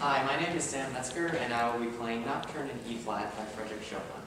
Hi, my name is Sam Metzger, and I will be playing Nocturne in E-flat by Frederick Chopin.